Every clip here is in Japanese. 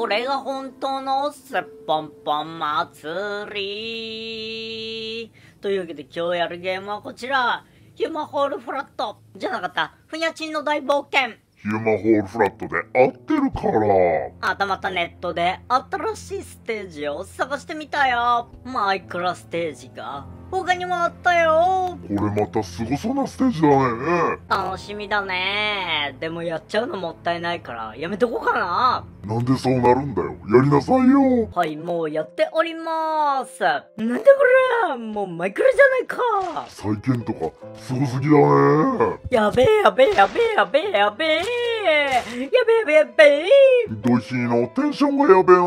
これが本当のすっぽんぽん祭りというわけで今日やるゲームはこちら。ヒューマンホールフラットじゃなかった。ふにゃちんの大冒険。ヒューマンホールフラットで合ってるから。あたまたネットで新しいステージを探してみたよ。マイクラステージが他にもあったよ。これまたすごそうなステージだね。楽しみだね。でもやっちゃうのもったいないからやめとこうかな。なんでそうなるんだよ。やりなさいよ。はい、もうやっております。なんだこれもうマイクラじゃないか。再建とかすごすぎだね。やべえやべえやべえやべえやべえ。やべえやべえやべえ。土日のテンションがやべえな。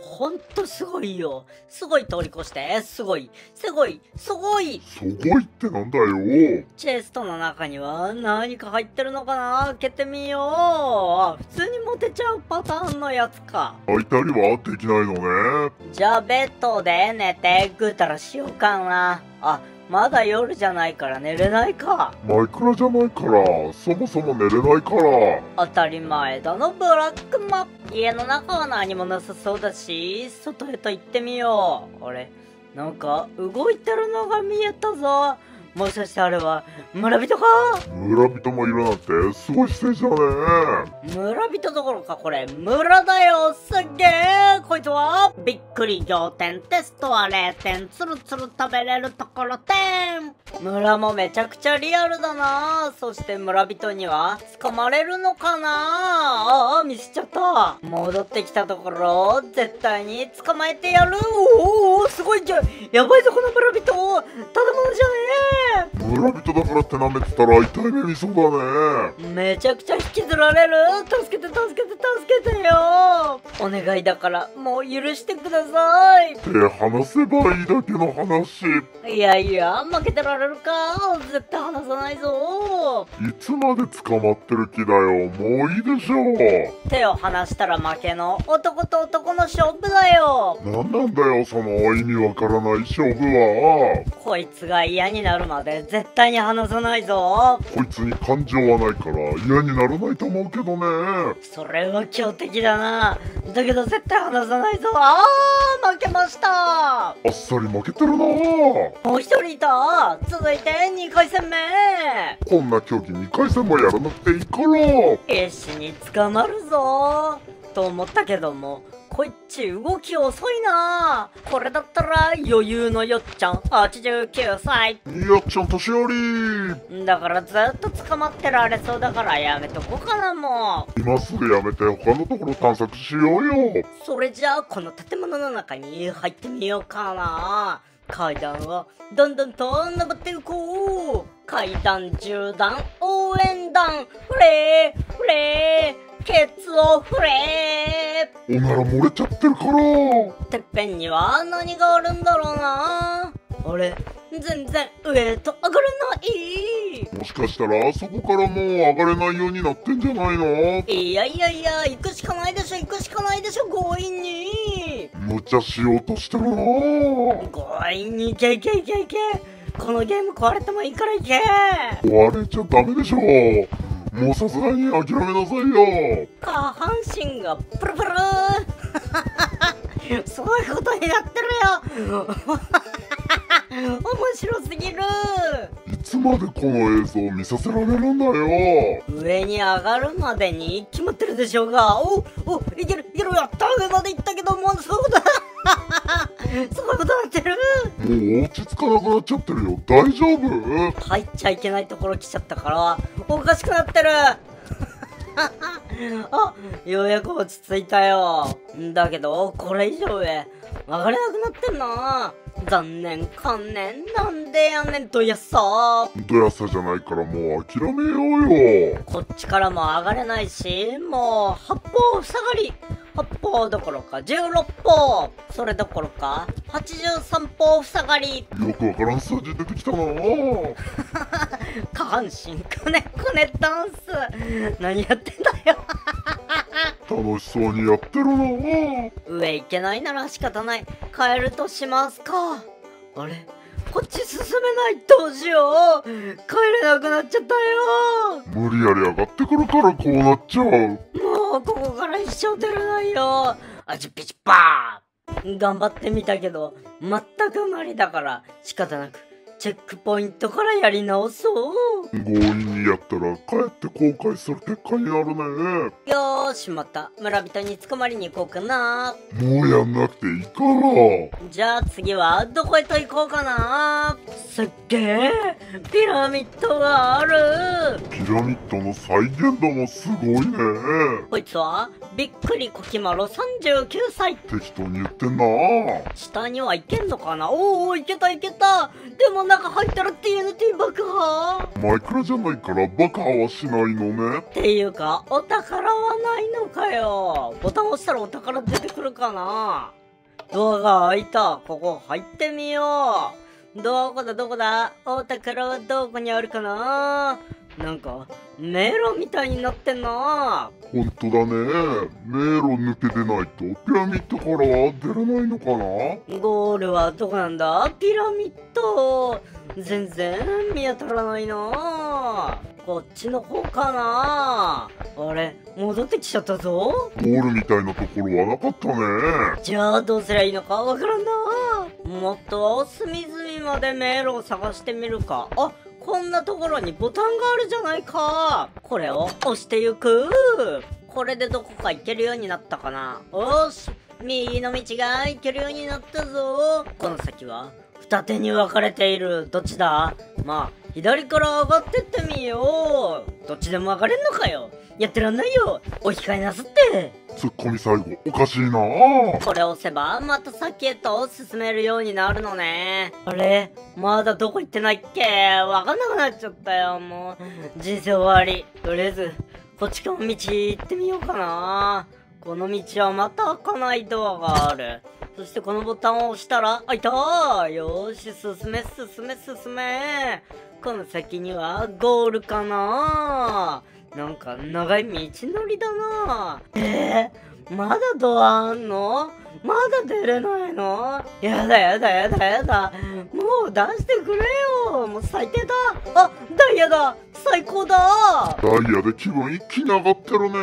ほんとすごいよ。すごい通り越して、すごい、すごい、すごい。すごいってなんだよ。チェストの中には何か入ってるのかな開けてみよう。あ普通にモテちゃうパターンのやつか。開いたりはできないのね。じゃあベッドで寝てぐうたらしようかな。あ、まだ夜じゃないから寝れないか。マイクラじゃないから、そもそも寝れないから。当たり前だのブラックマ家の中は何もなさそうだし外へと行ってみようあれなんか動いてるのが見えたぞもしかしてあれは村人か？村人もいるなんてすごいステージだね。村人どころかこれ村だよすっげえこいつはびっくり仰天テストは0点つるつる食べれるところ点村もめちゃくちゃリアルだな。そして村人には捕まれるのかな？ああミスっちゃった。戻ってきたところ絶対に捕まえてやる。おおすごいじゃん。やばいぞこの村人。ただものじゃねえ村人だからって舐めてたら痛い目見そうだね。めちゃくちゃ引きずられる助けて助けて助けてよお願いだからもう許してください手離せばいいだけの話。いやいや負けてられるか絶対離さないぞいつまで捕まってる気だよ。もういいでしょ手を離したら負けの男と男の勝負だよう。なんなんだよ、その意味わからない勝負は。こいつが嫌になるまで絶対に離さないぞ。こいつに感情はないから嫌にならないと思うけどね。それは強敵だな。だけど絶対離さないぞ。あー負けました。あっさり負けてるな。もう一人いた。続いて2回戦目。こんな競技2回戦もやらなくていいから。必死に捕まるぞと思ったけどもこいち動き遅いな。これだったら余裕のよっちゃん89歳。いやっちゃん年寄り。だからずっと捕まってられそうだからやめとこうかなも今すぐやめて他のところ探索しようよ。うそれじゃあこの建物の中に入ってみようかな。階段をどんどんと登っていこう。階段10段応援団フレーフレーケツをフレーおなら漏れちゃってるから。てっぺんには何があるんだろうな。あれ全然上へと上がれない。もしかしたらあそこからもう上がれないようになってんじゃないの？いやいやいや行くしかないでしょ行くしかないでしょ強引に。無茶しようとしてるな。強引に行け行け行け行け。このゲーム壊れてもいいから行け。壊れちゃダメでしょもうさすがに諦めなさいよ。下半身がプルプル。すごいことになってるよ。面白すぎる。いつまでこの映像を見させられるんだよ。上に上がるまでに決まってるでしょうが。おおいけるいけるやった上まで行ったけどもうそういうことすごいことになってる？もう落ち着かなくなっちゃってるよ。大丈夫？入っちゃいけないところ来ちゃったから。おかしくなってる。あようやく落ち着いたよ。だけどこれ以上上上がれなくなってんな残念観念なんでやねんとやっさ。どやさじゃないからもう諦めようよ。こっちからも上がれないしもう八方塞がり八方どころか16方。それどころか83方塞がり。よくわからん数字出てきたな。下半身くね くねダンス。何やってんだよ。楽しそうにやってるな。上行けないなら仕方ない。帰るとしますか。あれ？こっち進めない？どうしよう。帰れなくなっちゃったよ。無理やり上がってくるからこうなっちゃうここから一生出れないよ。あちピチパー頑張ってみたけど全く無理だから仕方なく。チェックポイントからやり直そう。強引にやったらかえって後悔する結果になるね。よーしまた。村人に捕まりに行こうかな。もうやんなくていいから。じゃあ次はどこへと行こうかな。すっげえピラミッドがある。ピラミッドの再現度もすごいね。こいつはびっくりコキマロ39歳。適当に言ってんな。下には行けんのかな。おお行けた行けた。でも中入ったら TNT 爆破？マイクラじゃないから爆破はしないのね。っていうかお宝はないのかよ。ボタン押したらお宝出てくるかな？ドアが開いた。ここ入ってみよう。どこだどこだ？お宝はどこにあるかな？なんか迷路みたいになってんな。ほんとだね。迷路抜け出ないとピラミッドからは出れないのかな？ゴールはどこなんだ？ピラミッド。全然見当たらないな。こっちの方かな。あれ戻ってきちゃったぞ。ゴールみたいなところはなかったね。じゃあどうすりゃいいのかわからんなもっと隅々まで迷路を探してみるか。あこんなところにボタンがあるじゃないか。これを押してゆく。これでどこか行けるようになったかな。よし。右の道が行けるようになったぞ。この先は二手に分かれている。どっちだ？まあ左から上がってってみよう。どっちでも上がれんのかよ。やってらんないよ。お控えなすって。ツッコミ最後おかしいな。これを押せばまた先へと進めるようになるのね。あれ？まだどこ行ってないっけ？わかんなくなっちゃったよもう。人生終わり。とりあえずこっち側の道行ってみようかなこの道はまた開かないドアがある。そしてこのボタンを押したら開い。たよーし進め進め進め。この先にはゴールかな。なんか長い道のりだな。えー、まだドアあんの？まだ出れないの？やだやだやだやだ。もう出してくれよ。もう最低だ。あダイヤだ。最高だ。ダイヤで気分一気に上がってるね。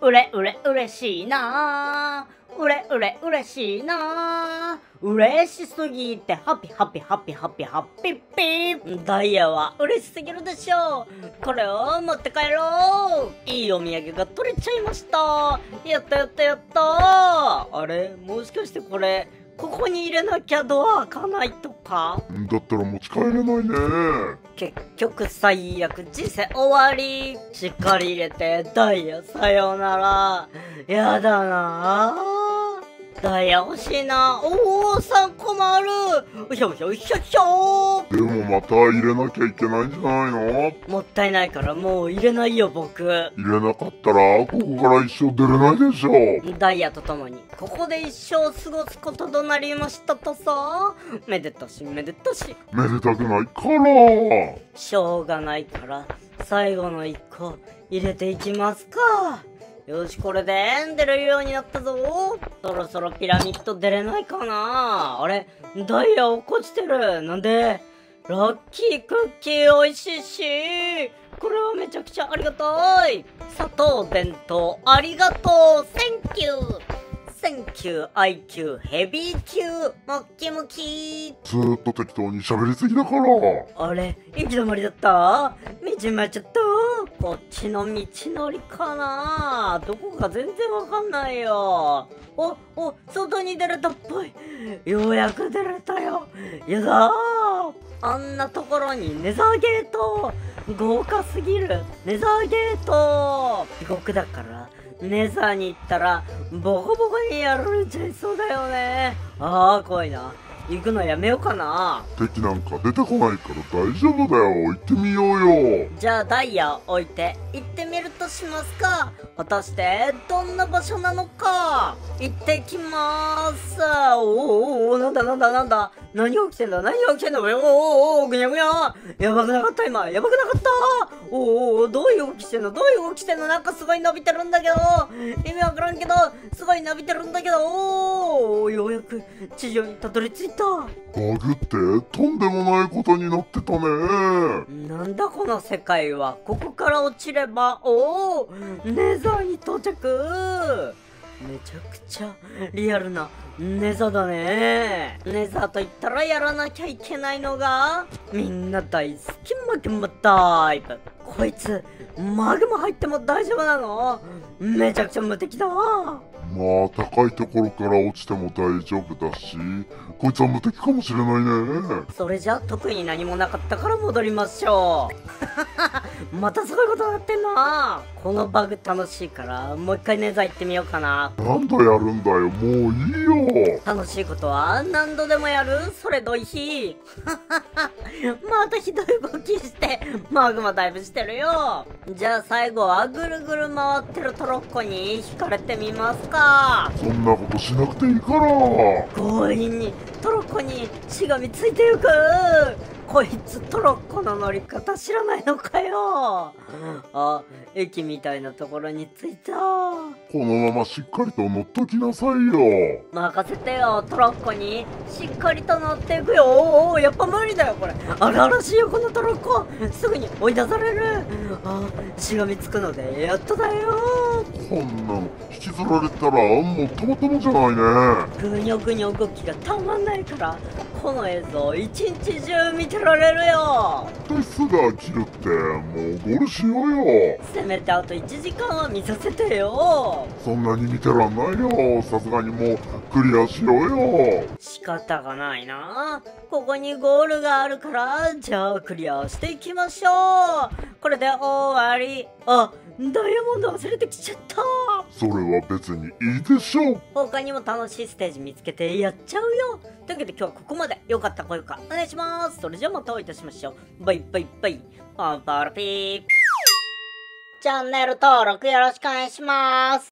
うれうれ嬉しいなうれうれ嬉しいな。嬉しすぎてハピハピハピハピハピピー。ダイヤは嬉しすぎるでしょう。これを持って帰ろう。いいお土産が取れちゃいました。やったやったやった。あれ？もしかしてこれここに入れなきゃドア開かないとか？だったら持ち帰れないね。結局最悪人生終わり。しっかり入れてダイヤさようなら。やだなダイヤ欲しいな。おお3個もあるうひょうひょうひょひょ。でもまた入れなきゃいけないんじゃないの？もったいないからもう入れないよ僕。入れなかったらここから一生出れないでしょ。ダイヤとともに。ここで一生過ごすこととなりましたとさ。めでたしめでたし。めでたくないから。しょうがないから最後の1個入れていきますかよしこれで出れるようになったぞ。そろそろピラミッド出れないかな。あれダイヤ落っこちてる。なんでラッキークッキー美味しいし。これはめちゃくちゃありがたい。砂糖弁当ありがとう。Thank you Thank you IQ ヘビー級ムッキムキずーっと適当に喋りすぎだから。あれ行き止まりだった？道間違っちゃったこっちの道のりかな。どこか全然わかんないよ。おお外に出れたっぽい。ようやく出れたよ。やだ。ーあんなところにネザーゲート。豪華すぎる。ネザーゲート。地獄だからネザーに行ったらボコボコにやられちゃいそうだよね。ああ怖いな。行くのやめようかな。敵なんか出てこないから大丈夫だよ。行ってみようよ。じゃあダイヤを置いて行ってみるとしますか？果たしてどんな場所なのか？行ってきまーす。おーおーなんだなんだなんだ？何が起きてんだ？何が起きてんだ？おーおーおーぐにゃぐにゃ。やばくなかった今。やばくなかった？おーおーどういう動きしてんの？どういう動きしてんの？なんかすごい伸びてるんだけど。意味わからんけどすごい伸びてるんだけど。おーようやく地上にたどり着いた。バグってとんでもないことになってたね。なんだこの世界は。ここから落ちればおネザーに到着。めちゃくちゃリアルな。ネザーだね。ネザーと言ったらやらなきゃいけないのがみんな大好きマグマタイプ。こいつマグマ入っても大丈夫なの？めちゃくちゃ無敵だ。まあ高いところから落ちても大丈夫だしこいつは無敵かもしれないね。それじゃ特に何もなかったから戻りましょう。またすごいことになってんな。このバグ楽しいからもう一回ネザー行ってみようかな。なんだやるんだよもういいよ。楽しいことは何度でもやる？それどいひ またひどい動きしてマグマダイブしてるよ。じゃあ最後はぐるぐる回ってるトロッコに引かれてみますか。そんなことしなくていいから。強引にトロッコにしがみついてゆくこいつトロッコの乗り方知らないのかよ。あ駅みたいなところに着いた。このまましっかりと乗っときなさいよ。任せてよトロッコに。しっかりと乗っていくよ。おおやっぱ無理だよこれ。荒々しいよこのトロッコ。すぐに追い出される。あしがみつくのでやっとだよ。こんなの引きずられたらもうたまたまじゃないね。ぐにょぐにょ動きがたまんないからこの映像一日中見てられるよ。ですが切るってもうゴールしようよ。せめてあと1時間は見させてよ。そんなに見てらんないよ。さすがにもうクリアしようよ仕方がないな。ここにゴールがあるからじゃあクリアしていきましょう。これで終わり。あダイヤモンド忘れてきちゃった。それは別にいいでしょう。他にも楽しいステージ見つけてやっちゃうよ。というわけで今日はここまで。よかった。ら高評価お願いします。それじゃあまたお会いいたしましょう。バイバイバイ。パンパラピー。チャンネル登録よろしくお願いします